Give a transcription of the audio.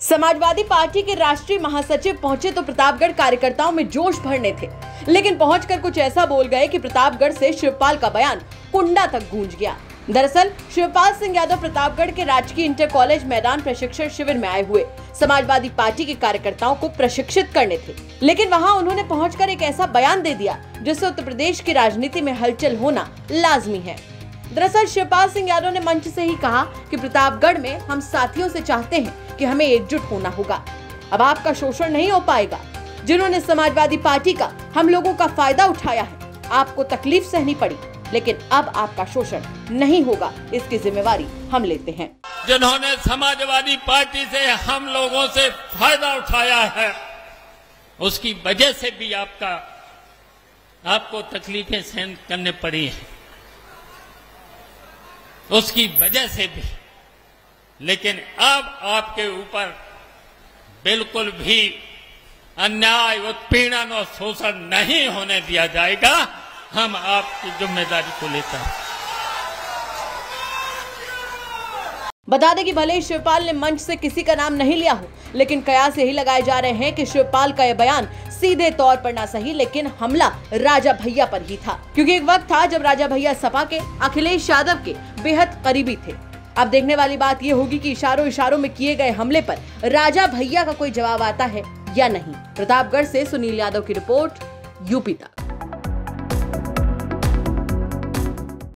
Samajwadi party के राष्ट्रीय महासचिव पहुँचे तो प्रतापगढ़ कार्यकर्ताओं में जोश भरने थे। लेकिन पहुंचकर कुछ ऐसा बोल गए कि प्रतापगढ़ से शिवपाल का बयान कुंडा तक गूंज गया। दरअसल, शिवपाल सिंह यादव प्रतापगढ़ के राजकीय इंटर कॉलेज मैदान प्रशिक्षण शिविर में आए हुए समाजवादी पार्टी के कार्यकर्ताओं को प्रशिक्षित करने थे। लेकिन वहाँ उन्होंने पहुंचकर एक ऐसा बयान दे दिया, जिससे उत्तर प्रदेश की राजनीति में हलचल होना लाजमी है। दरअसल शिवपाल सिंह यादव ने मंच से ही कहा कि प्रतापगढ़ में हम साथियों से चाहते हैं कि हमें एकजुट होना होगा। अब आपका शोषण नहीं हो पाएगा। जिन्होंने समाजवादी पार्टी का हम लोगों का फ़ायदा उठाया है, आपको तकलीफ़ सहनी पड़ी, लेकिन अब आपका शोषण नहीं होगा। इसकी जिम्मेवारी हम लेते हैं। जिन्होंने समाजवादी पार्टी से हम लोगों से फ़ायदा उठाया है, उसकी वजह से भी आपका, आपको तकलीफें सहन करने पड़ी हैं। उसकी वजह से भी। लेकिन अब आपके ऊपर बिल्कुल भी अन्याय, उत्पीड़न और शोषण नहीं होने दिया जाएगा। हम आपकी ज़िम्मेदारी को लेते हैं। बता दें कि भले ही शिवपाल ने मंच से किसी का नाम नहीं लिया हो, लेकिन कयास यही लगाए जा रहे हैं कि शिवपाल का यह बयान सीधे तौर पर ना सही, लेकिन हमला राजा भैया पर ही था। क्योंकि एक वक्त था जब राजा भैया सपा के, अखिलेश यादव के बेहद करीबी थे। अब देखने वाली बात ये होगी कि इशारों इशारों में किए गए हमले पर राजा भैया का कोई जवाब आता है या नहीं। प्रतापगढ़ से सुनील यादव की रिपोर्ट, यूपी तक।